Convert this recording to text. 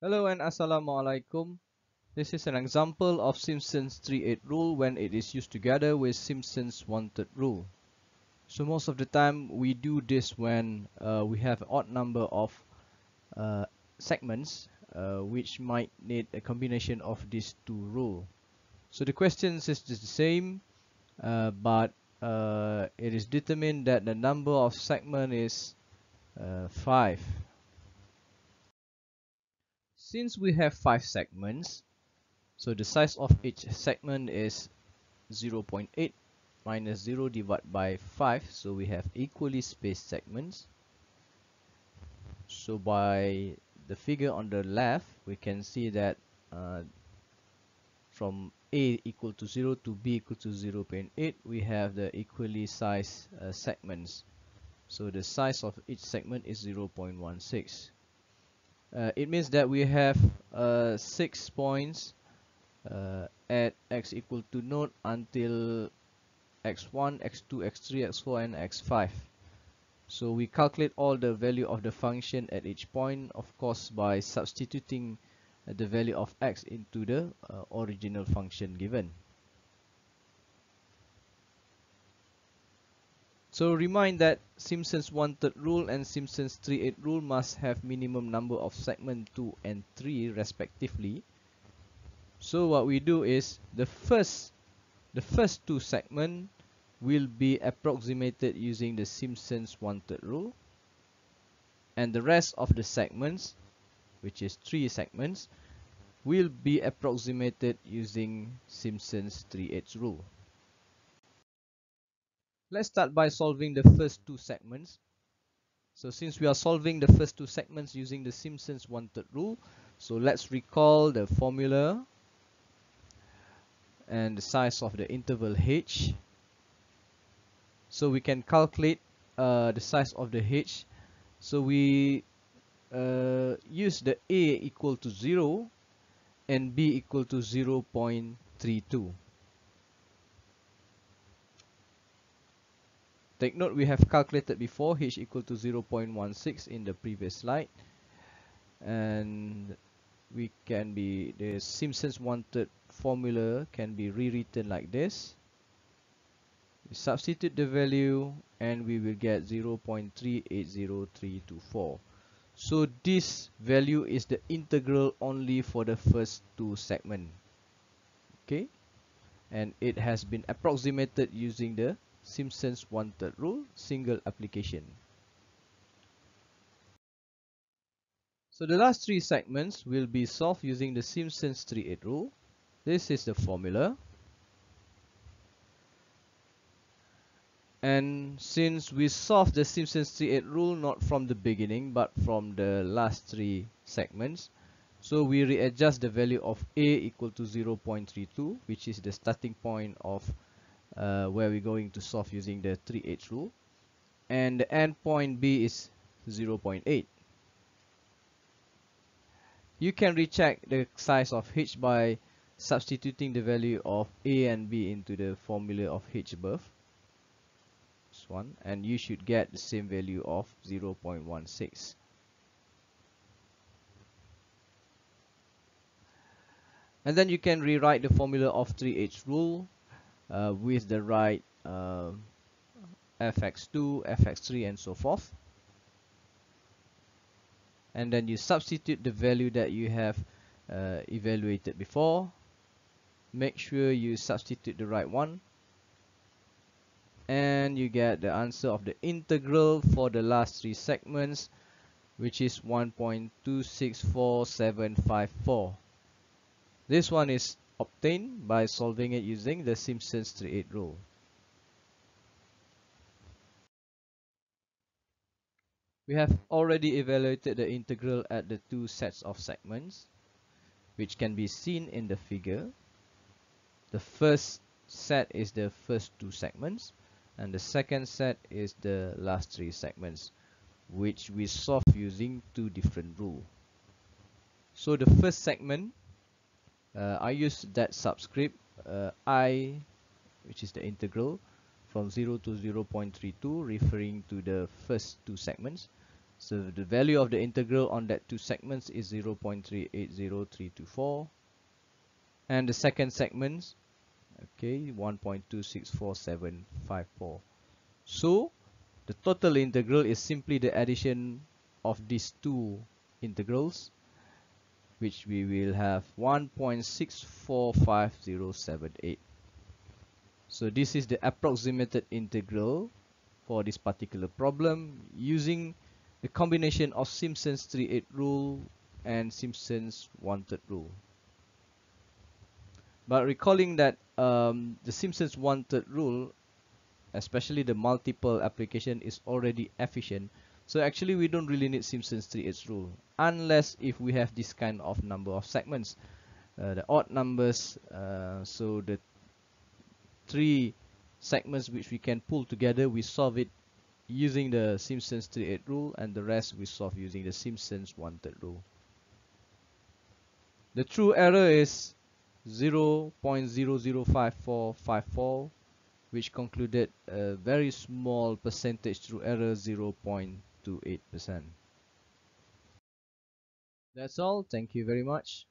Hello and Assalamualaikum. This is an example of Simpson's 3-8 rule when it is used together with Simpson's 1-3 rule. So most of the time we do this when uh, we have an odd number of uh, segments uh, which might need a combination of these two rules. So the question is the same uh, but uh, it is determined that the number of segment is uh, 5. Since we have 5 segments, so the size of each segment is 0.8 minus 0 divided by 5, so we have equally spaced segments. So by the figure on the left, we can see that uh, from A equal to 0 to B equal to 0.8, we have the equally sized uh, segments. So the size of each segment is 0.16 uh, it means that we have uh, six points uh, at x equal to node until x1, x2, x3, x4 and x5 so we calculate all the value of the function at each point of course by substituting the value of x into the uh, original function given So remind that Simpson's one-third rule and Simpson's 3-8 rule must have minimum number of segment 2 and 3 respectively. So what we do is the first the first two segment will be approximated using the Simpson's one-third rule and the rest of the segments which is three segments will be approximated using Simpson's 3-8 rule. Let's start by solving the first two segments. So since we are solving the first two segments using the Simpson's one-third rule, so let's recall the formula and the size of the interval h. So we can calculate uh, the size of the h. So we uh, use the a equal to 0 and b equal to 0 0.32. Take note we have calculated before h equal to 0.16 in the previous slide. And we can be the Simpson's one-third formula can be rewritten like this. We substitute the value and we will get 0.380324 so this value is the integral only for the first two segment. Okay? And it has been approximated using the Simpson's one-third rule, single application. So the last three segments will be solved using the Simpson's 3-8 rule. This is the formula. And since we solved the Simpson's 3-8 rule not from the beginning but from the last three segments, so we readjust the value of A equal to 0.32 which is the starting point of uh, where we're going to solve using the 3-8 rule. And the endpoint b is 0.8 you can recheck the size of h by substituting the value of a and b into the formula of h above. This one. And you should get the same value of 0.16 and then you can rewrite the formula of 3-8 rule uh, with the right uh, fx2, fx3 and so forth. And then you substitute the value that you have uh, evaluated before. Make sure you substitute the right one. And you get the answer of the integral for the last three segments which is 1.264754 this one is obtained by solving it using the Simpson's 3-8 rule. We have already evaluated the integral at the two sets of segments, which can be seen in the figure. The first set is the first two segments, and the second set is the last three segments, which we solve using two different rules. So the first segment uh, I use that subscript uh, i which is the integral from 0 to 0 0.32 referring to the first two segments. So the value of the integral on that two segments is 0.380324 and the second segments okay 1.264754 so the total integral is simply the addition of these two integrals which we will have 1.645078 so this is the approximated integral for this particular problem using the combination of Simpson's 3-8 rule and Simpson's one-third rule. But recalling that um, the Simpson's one-third rule, especially the multiple application is already efficient. So actually we don't really need Simpson's 3-8 rule unless if we have this kind of number of segments. Uh, the odd numbers, uh, so the three segments which we can pull together, we solve it using the Simpson's 3-8 rule and the rest we solve using the Simpson's one-third rule. The true error is 0.005454 which concluded a very small percentage true error 0.28%. That's all. Thank you very much.